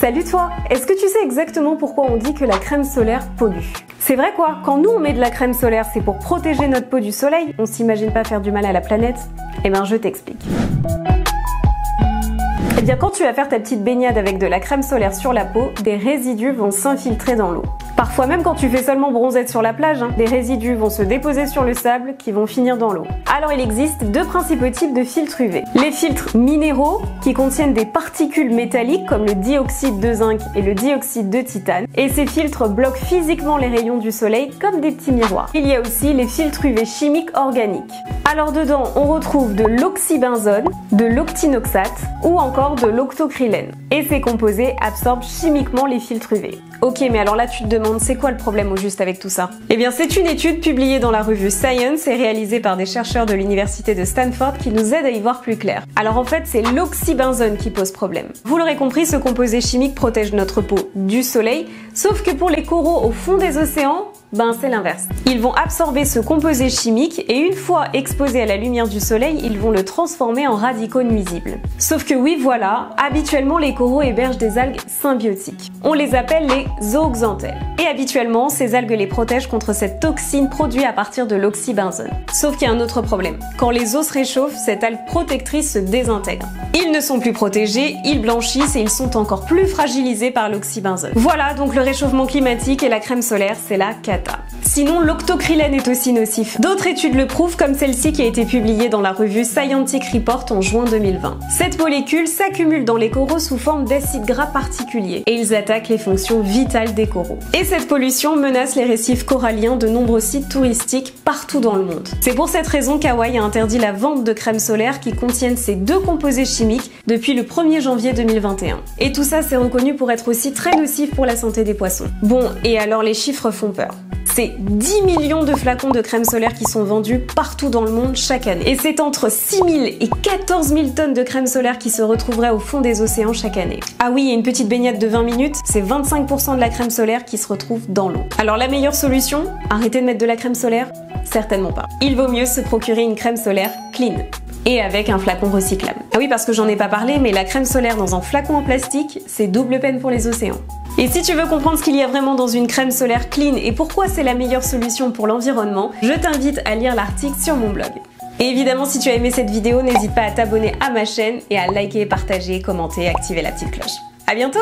Salut toi Est-ce que tu sais exactement pourquoi on dit que la crème solaire pollue? C'est vrai quoi Quand nous on met de la crème solaire, c'est pour protéger notre peau du soleil On s'imagine pas faire du mal à la planète? Eh ben je t'explique. Quand tu vas faire ta petite baignade avec de la crème solaire sur la peau, des résidus vont s'infiltrer dans l'eau. Parfois même quand tu fais seulement bronzette sur la plage, hein, des résidus vont se déposer sur le sable qui vont finir dans l'eau. Alors il existe deux principaux types de filtres UV. Les filtres minéraux qui contiennent des particules métalliques comme le dioxyde de zinc et le dioxyde de titane. Et ces filtres bloquent physiquement les rayons du soleil comme des petits miroirs. Il y a aussi les filtres UV chimiques organiques. Alors dedans on retrouve de l'oxybenzone, de l'octinoxate ou encore de l'octocrylène. Et ces composés absorbent chimiquement les filtres UV. Ok mais alors là tu te demandes c'est quoi le problème au juste avec tout ça? Eh bien c'est une étude publiée dans la revue Science et réalisée par des chercheurs de l'université de Stanford qui nous aide à y voir plus clair. Alors en fait c'est l'oxybenzone qui pose problème. Vous l'aurez compris, ce composé chimique protège notre peau du soleil, sauf que pour les coraux au fond des océans, ben c'est l'inverse. Ils vont absorber ce composé chimique et une fois exposés à la lumière du soleil, ils vont le transformer en radicaux nuisibles. Sauf que oui, voilà, habituellement les coraux hébergent des algues symbiotiques. On les appelle les zooxanthelles. Et habituellement, ces algues les protègent contre cette toxine produite à partir de l'oxybenzone. Sauf qu'il y a un autre problème. Quand les eaux se réchauffent, cette algue protectrice se désintègre. Ils ne sont plus protégés, ils blanchissent et ils sont encore plus fragilisés par l'oxybenzone. Voilà, donc le réchauffement climatique et la crème solaire, c'est la cata. Sinon, l'octocrylène est aussi nocif. D'autres études le prouvent, comme celle-ci qui a été publiée dans la revue Scientific Report en juin 2020. Cette molécule s'accumule dans les coraux sous forme d'acides gras particuliers et ils attaquent les fonctions vitales des coraux. Et cette pollution menace les récifs coralliens de nombreux sites touristiques partout dans le monde. C'est pour cette raison qu'Hawaï a interdit la vente de crèmes solaires qui contiennent ces deux composés chimiques depuis le 1er janvier 2021. Et tout ça, c'est reconnu pour être aussi très nocif pour la santé des poissons. Bon, et alors les chiffres font peur. C'est 10 millions de flacons de crème solaire qui sont vendus partout dans le monde chaque année. Et c'est entre 6 000 et 14 000 tonnes de crème solaire qui se retrouveraient au fond des océans chaque année. Ah oui, et une petite baignade de 20 minutes, c'est 25% de la crème solaire qui se retrouve dans l'eau. Alors la meilleure solution? Arrêter de mettre de la crème solaire? Certainement pas. Il vaut mieux se procurer une crème solaire clean et avec un flacon recyclable. Ah oui, parce que j'en ai pas parlé, mais la crème solaire dans un flacon en plastique, c'est double peine pour les océans. Et si tu veux comprendre ce qu'il y a vraiment dans une crème solaire clean et pourquoi c'est la meilleure solution pour l'environnement, je t'invite à lire l'article sur mon blog. Et évidemment, si tu as aimé cette vidéo, n'hésite pas à t'abonner à ma chaîne et à liker, partager, commenter, activer la petite cloche. À bientôt